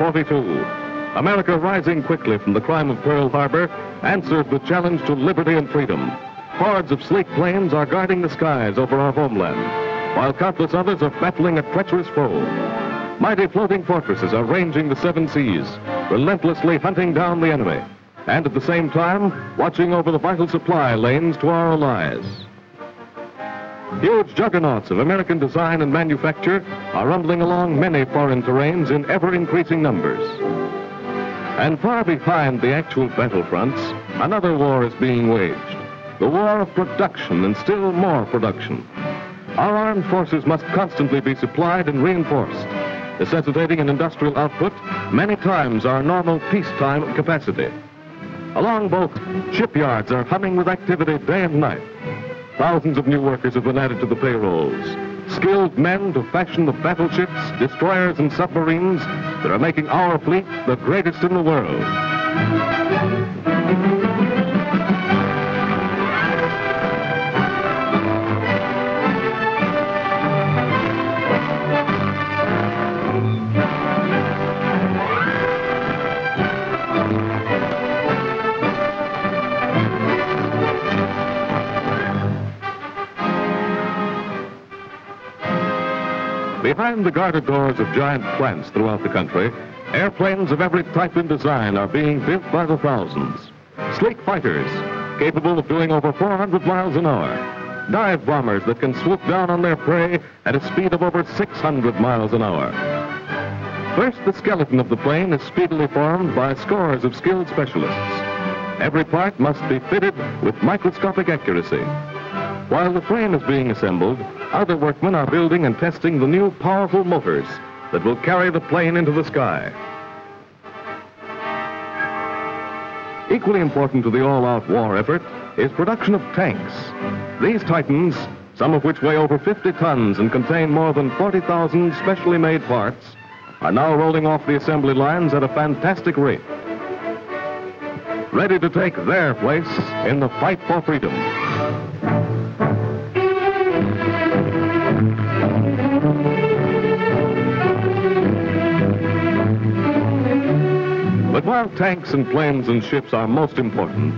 1942, America rising quickly from the crime of Pearl Harbor answered the challenge to liberty and freedom. Hordes of sleek planes are guarding the skies over our homeland, while countless others are battling a treacherous foe. Mighty floating fortresses are ranging the seven seas, relentlessly hunting down the enemy, and at the same time, watching over the vital supply lanes to our allies. Huge juggernauts of American design and manufacture are rumbling along many foreign terrains in ever-increasing numbers. And far behind the actual battlefronts, another war is being waged. The war of production and still more production. Our armed forces must constantly be supplied and reinforced, necessitating an industrial output many times our normal peacetime capacity. Along both, shipyards are humming with activity day and night. Thousands of new workers have been added to the payrolls. Skilled men to fashion the battleships, destroyers, and submarines that are making our fleet the greatest in the world. Behind the guarded doors of giant plants throughout the country, airplanes of every type and design are being built by the thousands. Sleek fighters, capable of doing over 400 miles an hour. Dive bombers that can swoop down on their prey at a speed of over 600 miles an hour. First, the skeleton of the plane is speedily formed by scores of skilled specialists. Every part must be fitted with microscopic accuracy. While the frame is being assembled, other workmen are building and testing the new powerful motors that will carry the plane into the sky. Equally important to the all-out war effort is production of tanks. These Titans, some of which weigh over 50 tons and contain more than 40,000 specially made parts, are now rolling off the assembly lines at a fantastic rate. Ready to take their place in the fight for freedom. While tanks and planes and ships are most important,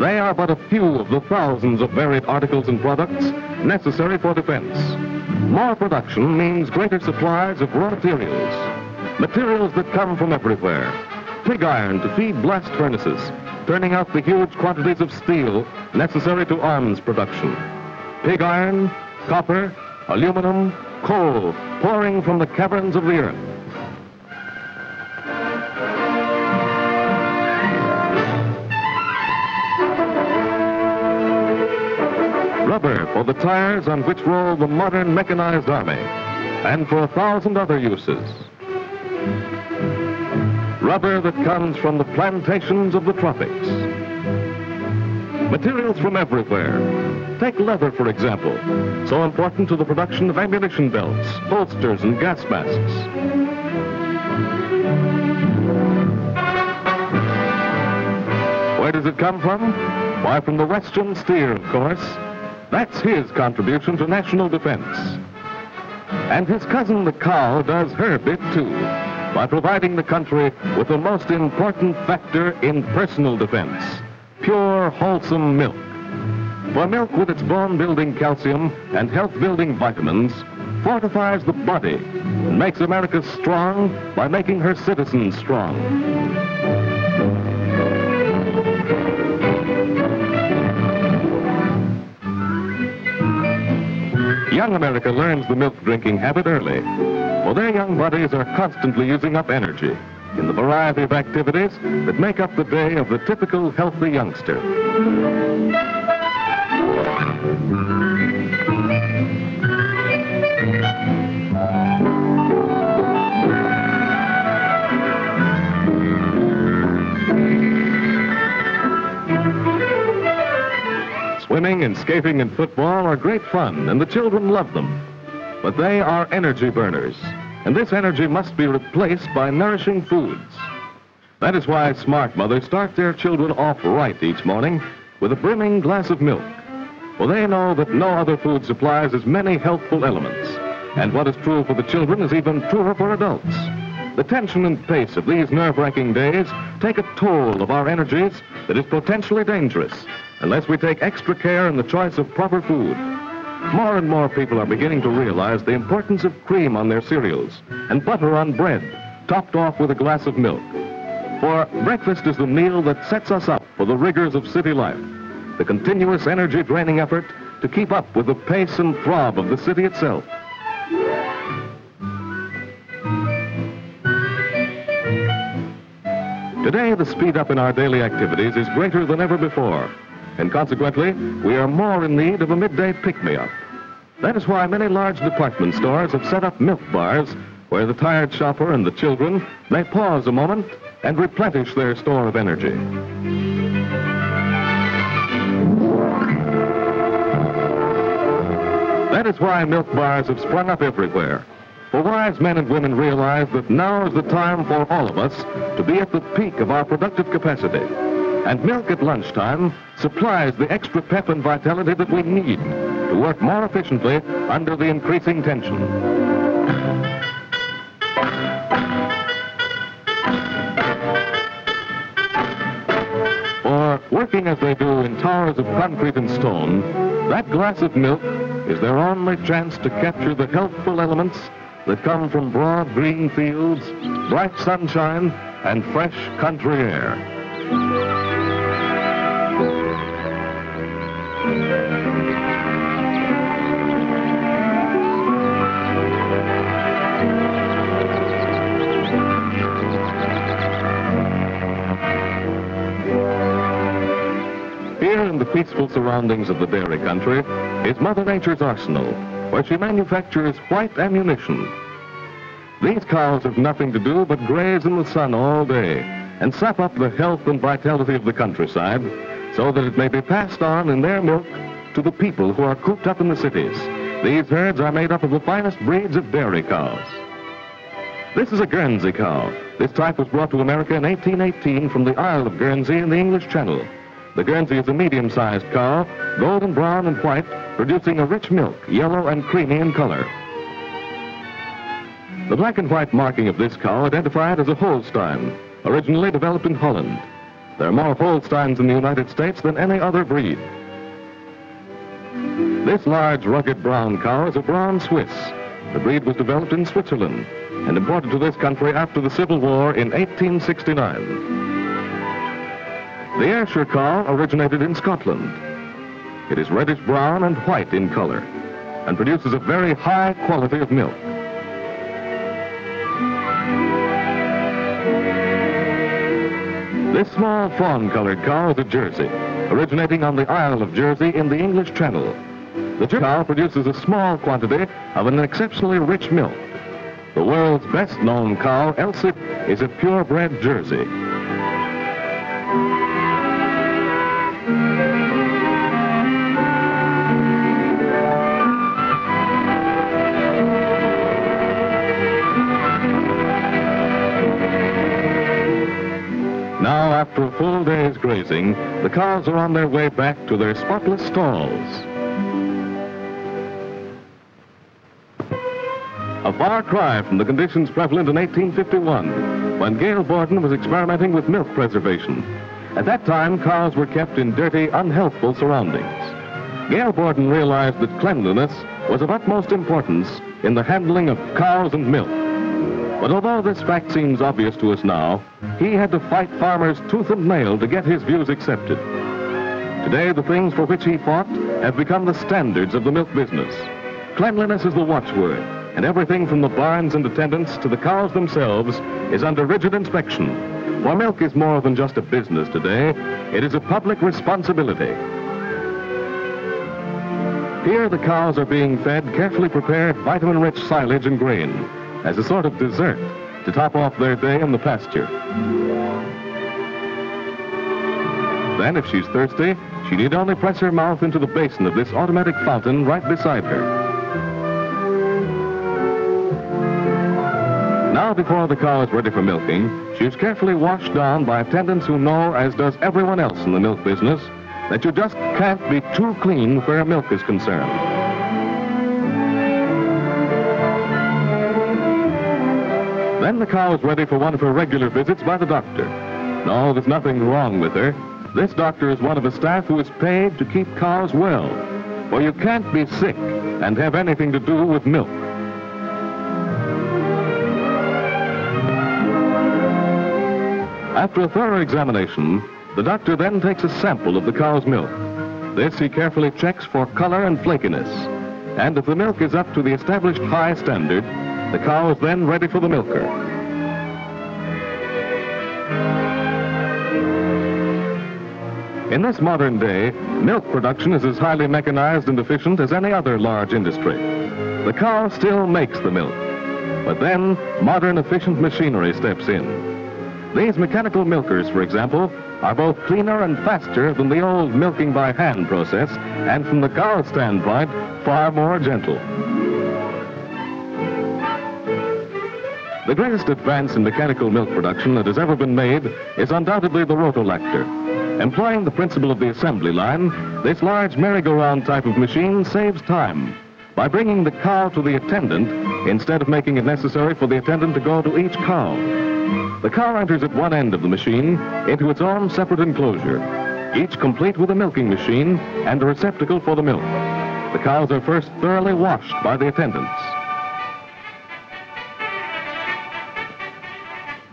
they are but a few of the thousands of varied articles and products necessary for defense. More production means greater supplies of raw materials, materials that come from everywhere. Pig iron to feed blast furnaces, turning out the huge quantities of steel necessary to arms production. Pig iron, copper, aluminum, coal pouring from the caverns of the earth. Rubber for the tires on which roll the modern mechanized army, and for a thousand other uses. Rubber that comes from the plantations of the tropics. Materials from everywhere. Take leather, for example, so important to the production of ammunition belts, bolsters, and gas masks. Where does it come from? Why, from the Western steer, of course. That's his contribution to national defense. And his cousin the cow does her bit too, by providing the country with the most important factor in personal defense, pure, wholesome milk. For milk with its bone-building calcium and health-building vitamins fortifies the body and makes America strong by making her citizens strong. Young America learns the milk drinking habit early, for their young bodies are constantly using up energy in the variety of activities that make up the day of the typical healthy youngster. Swimming and skating and football are great fun, and the children love them. But they are energy burners, and this energy must be replaced by nourishing foods. That is why smart mothers start their children off right each morning with a brimming glass of milk. For they know that no other food supplies as many healthful elements. And what is true for the children is even truer for adults. The tension and pace of these nerve-wracking days take a toll of our energies that is potentially dangerous unless we take extra care in the choice of proper food. More and more people are beginning to realize the importance of cream on their cereals and butter on bread, topped off with a glass of milk. For breakfast is the meal that sets us up for the rigors of city life, the continuous energy-draining effort to keep up with the pace and throb of the city itself. Today, the speed up in our daily activities is greater than ever before, and consequently, we are more in need of a midday pick-me-up. That is why many large department stores have set up milk bars where the tired shopper and the children may pause a moment and replenish their store of energy. That is why milk bars have sprung up everywhere. For wise men and women realize that now is the time for all of us to be at the peak of our productive capacity. And milk at lunchtime supplies the extra pep and vitality that we need to work more efficiently under the increasing tension. For working as they do in towers of concrete and stone, that glass of milk is their only chance to capture the healthful elements that come from broad green fields, bright sunshine, and fresh country air. Here in the peaceful surroundings of the dairy country is Mother Nature's arsenal, where she manufactures white ammunition. These cows have nothing to do but graze in the sun all day and sap up the health and vitality of the countryside so that it may be passed on in their milk to the people who are cooped up in the cities. These herds are made up of the finest breeds of dairy cows. This is a Guernsey cow. This type was brought to America in 1818 from the Isle of Guernsey in the English Channel. The Guernsey is a medium-sized cow, golden brown and white, producing a rich milk, yellow and creamy in color. The black and white marking of this cow identified as a Holstein, originally developed in Holland. There are more Holsteins in the United States than any other breed. This large, rugged brown cow is a brown Swiss. The breed was developed in Switzerland and imported to this country after the Civil War in 1869. The Ayrshire cow originated in Scotland. It is reddish brown and white in color and produces a very high quality of milk. This small fawn-colored cow is a Jersey, originating on the Isle of Jersey in the English Channel. The Jersey cow produces a small quantity of an exceptionally rich milk. The world's best-known cow, Elsie, is a purebred Jersey. After a full day's grazing, the cows are on their way back to their spotless stalls. A far cry from the conditions prevalent in 1851, when Gail Borden was experimenting with milk preservation. At that time, cows were kept in dirty, unhealthful surroundings. Gail Borden realized that cleanliness was of utmost importance in the handling of cows and milk. But although this fact seems obvious to us now, he had to fight farmers tooth and nail to get his views accepted. Today, the things for which he fought have become the standards of the milk business. Cleanliness is the watchword, and everything from the barns and attendants to the cows themselves is under rigid inspection. For milk is more than just a business today, it is a public responsibility. Here, the cows are being fed carefully prepared vitamin-rich silage and grain as a sort of dessert to top off their day in the pasture. Then, if she's thirsty, she need only press her mouth into the basin of this automatic fountain right beside her. Now, before the cow is ready for milking, she is carefully washed down by attendants who know, as does everyone else in the milk business, that you just can't be too clean where milk is concerned. Then the cow is ready for one of her regular visits by the doctor. No, there's nothing wrong with her. This doctor is one of a staff who is paid to keep cows well. For you can't be sick and have anything to do with milk. After a thorough examination, the doctor then takes a sample of the cow's milk. This he carefully checks for color and flakiness. And if the milk is up to the established high standard, the cow is then ready for the milker. In this modern day, milk production is as highly mechanized and efficient as any other large industry. The cow still makes the milk, but then modern efficient machinery steps in. These mechanical milkers, for example, are both cleaner and faster than the old milking by hand process, and from the cow's standpoint, far more gentle. The greatest advance in mechanical milk production that has ever been made is undoubtedly the rotolactor. Employing the principle of the assembly line, this large merry-go-round type of machine saves time by bringing the cow to the attendant instead of making it necessary for the attendant to go to each cow. The cow enters at one end of the machine into its own separate enclosure, each complete with a milking machine and a receptacle for the milk. The cows are first thoroughly washed by the attendants.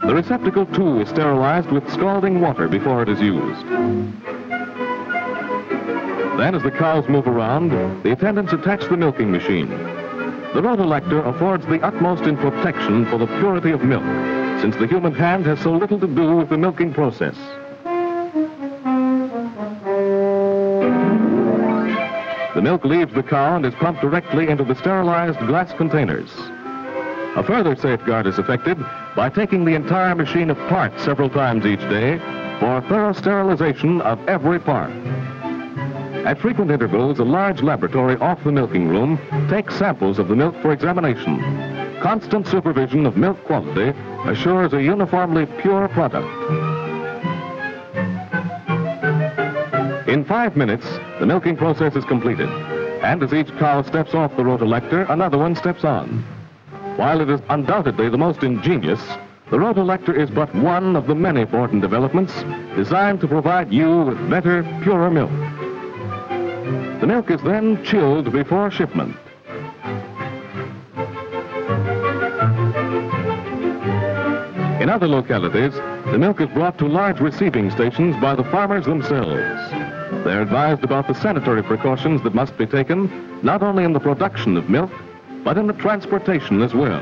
The receptacle, too, is sterilized with scalding water before it is used. Then, as the cows move around, the attendants attach the milking machine. The rotolactor affords the utmost in protection for the purity of milk since the human hand has so little to do with the milking process. The milk leaves the cow and is pumped directly into the sterilized glass containers. A further safeguard is effected by taking the entire machine apart several times each day for thorough sterilization of every part. At frequent intervals, a large laboratory off the milking room takes samples of the milk for examination. Constant supervision of milk quality assures a uniformly pure product. In five minutes, the milking process is completed. And as each cow steps off the rotolactor, another one steps on. While it is undoubtedly the most ingenious, the rotolactor is but one of the many important developments designed to provide you with better, purer milk. The milk is then chilled before shipment. In other localities, the milk is brought to large receiving stations by the farmers themselves. They're advised about the sanitary precautions that must be taken, not only in the production of milk, but in the transportation as well.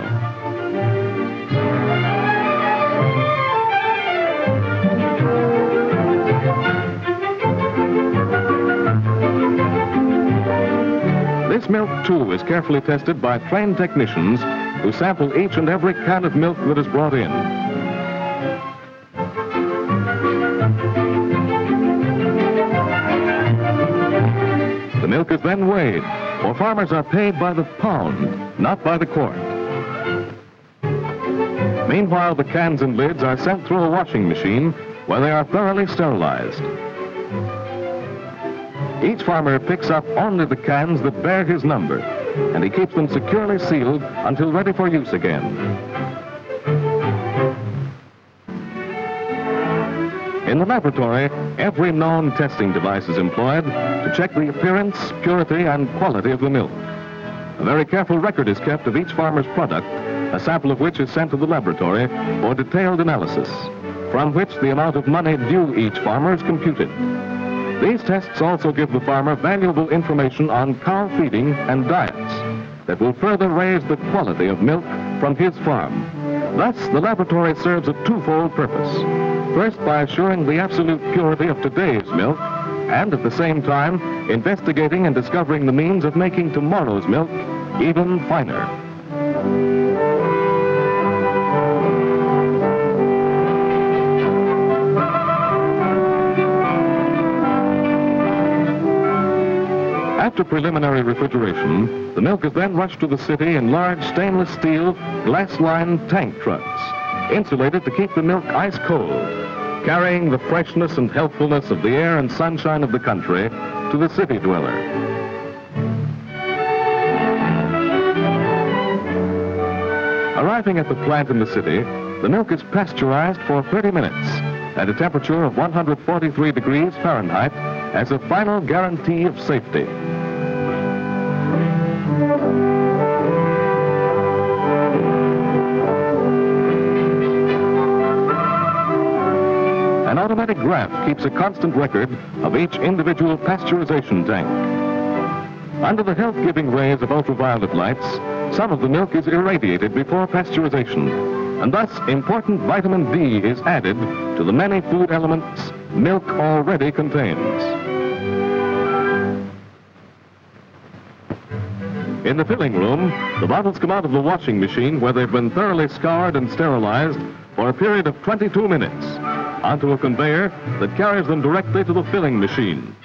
This milk, too, is carefully tested by trained technicians who sample each and every can of milk that is brought in. The milk is then weighed, for farmers are paid by the pound, not by the quart. Meanwhile, the cans and lids are sent through a washing machine where they are thoroughly sterilized. Each farmer picks up only the cans that bear his number, and he keeps them securely sealed until ready for use again. The laboratory, every known testing device is employed to check the appearance, purity, and quality of the milk. A very careful record is kept of each farmer's product, a sample of which is sent to the laboratory for detailed analysis, from which the amount of money due each farmer is computed. These tests also give the farmer valuable information on cow feeding and diets that will further raise the quality of milk from his farm. Thus, the laboratory serves a twofold purpose. First, by assuring the absolute purity of today's milk, and at the same time, investigating and discovering the means of making tomorrow's milk even finer. After preliminary refrigeration, the milk is then rushed to the city in large stainless steel, glass-lined tank trucks, insulated to keep the milk ice cold, carrying the freshness and healthfulness of the air and sunshine of the country to the city dweller. Arriving at the plant in the city, the milk is pasteurized for 30 minutes at a temperature of 143 degrees Fahrenheit as a final guarantee of safety. Automatic graph keeps a constant record of each individual pasteurization tank. Under the health-giving rays of ultraviolet lights, some of the milk is irradiated before pasteurization, and thus important vitamin D is added to the many food elements milk already contains. In the filling room, the bottles come out of the washing machine where they've been thoroughly scoured and sterilized for a period of 22 minutes onto a conveyor that carries them directly to the filling machine.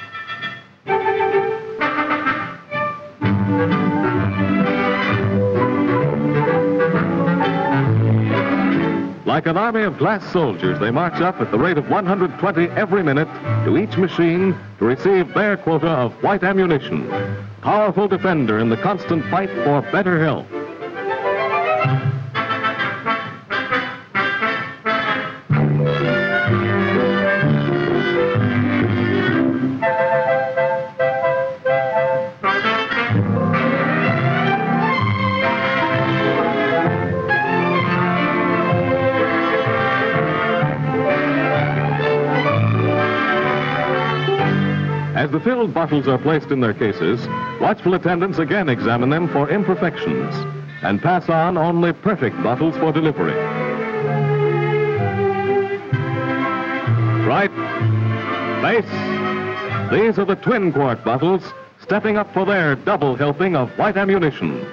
Like an army of glass soldiers, they march up at the rate of 120 every minute to each machine to receive their quota of white ammunition. Powerful defender in the constant fight for better health. As the filled bottles are placed in their cases, watchful attendants again examine them for imperfections and pass on only perfect bottles for delivery. Right. Face. These are the twin quart bottles stepping up for their double helping of white ammunition.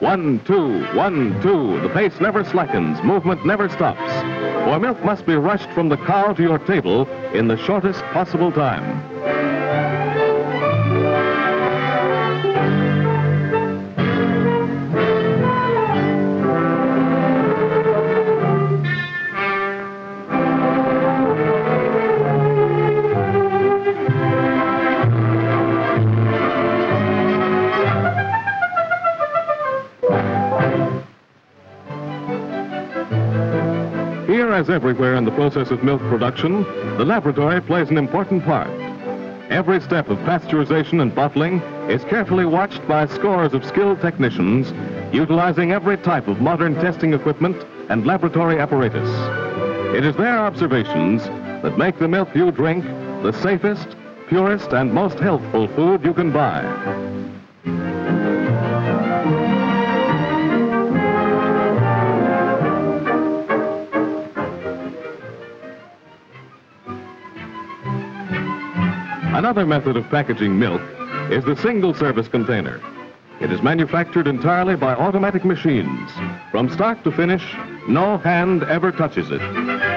One, two, one, two. The pace never slackens, movement never stops. For milk must be rushed from the cow to your table in the shortest possible time. As everywhere in the process of milk production, the laboratory plays an important part. Every step of pasteurization and bottling is carefully watched by scores of skilled technicians utilizing every type of modern testing equipment and laboratory apparatus. It is their observations that make the milk you drink the safest, purest, and most healthful food you can buy. Another method of packaging milk is the single service container. It is manufactured entirely by automatic machines. From start to finish, no hand ever touches it.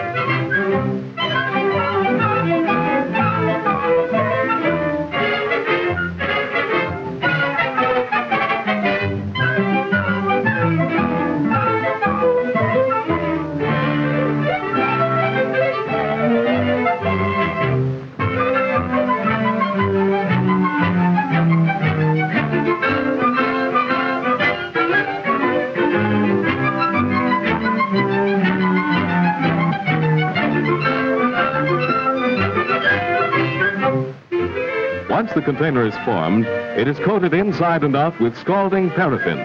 Once the container is formed, it is coated inside and out with scalding paraffin.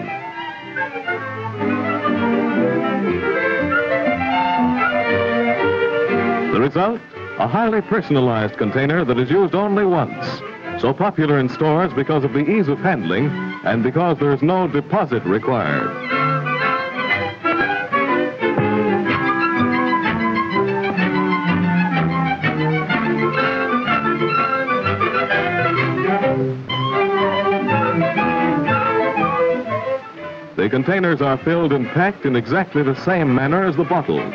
The result? A highly personalized container that is used only once. So popular in stores because of the ease of handling and because there is no deposit required. containers are filled and packed in exactly the same manner as the bottles.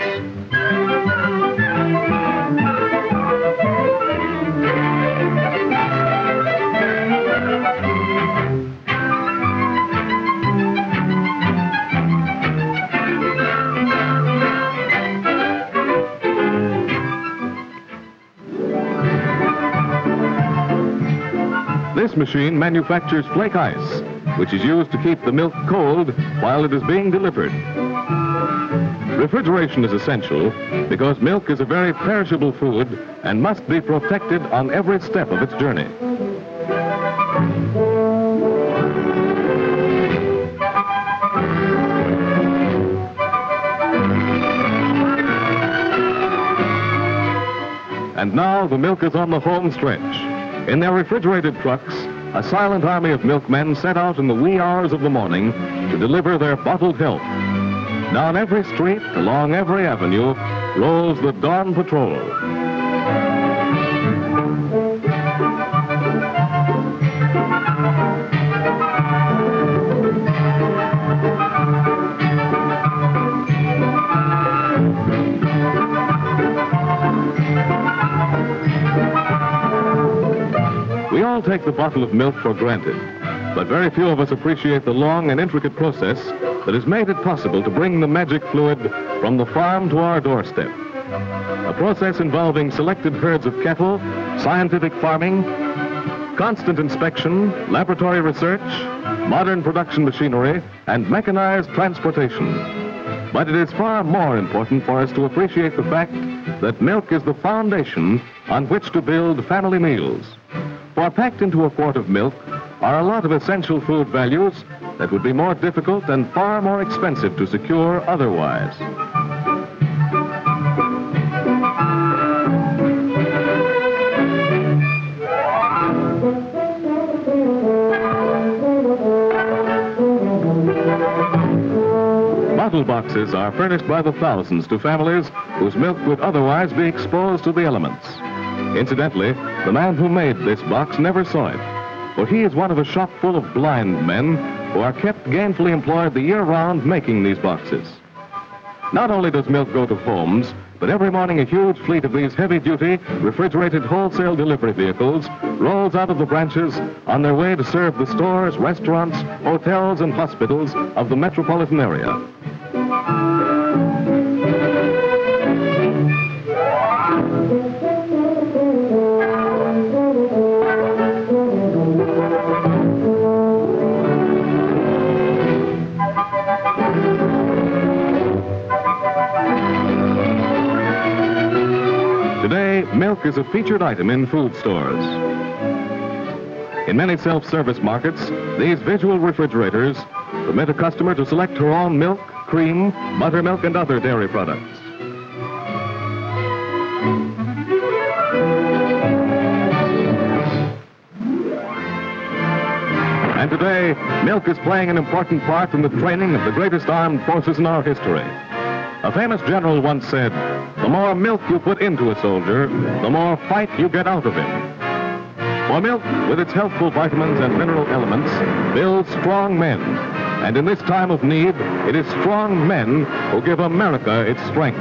This machine manufactures flake ice, which is used to keep the milk cold while it is being delivered. Refrigeration is essential because milk is a very perishable food and must be protected on every step of its journey. And now the milk is on the home stretch. In their refrigerated trucks, a silent army of milkmen set out in the wee hours of the morning to deliver their bottled health. Down every street, along every avenue, rolls the Dawn Patrol. All take the bottle of milk for granted, but very few of us appreciate the long and intricate process that has made it possible to bring the magic fluid from the farm to our doorstep. A process involving selected herds of cattle, scientific farming, constant inspection, laboratory research, modern production machinery, and mechanized transportation. But it is far more important for us to appreciate the fact that milk is the foundation on which to build family meals. For packed into a quart of milk are a lot of essential food values that would be more difficult and far more expensive to secure otherwise. Bottle boxes are furnished by the thousands to families whose milk would otherwise be exposed to the elements. Incidentally, the man who made this box never saw it, for he is one of a shop full of blind men who are kept gainfully employed the year round making these boxes. Not only does milk go to homes, but every morning a huge fleet of these heavy-duty, refrigerated wholesale delivery vehicles rolls out of the branches on their way to serve the stores, restaurants, hotels, and hospitals of the metropolitan area. Milk is a featured item in food stores. In many self-service markets, these visual refrigerators permit a customer to select her own milk, cream, buttermilk, and other dairy products. And today, milk is playing an important part in the training of the greatest armed forces in our history. A famous general once said, the more milk you put into a soldier, the more fight you get out of him. For milk, with its healthful vitamins and mineral elements, builds strong men. And in this time of need, it is strong men who give America its strength.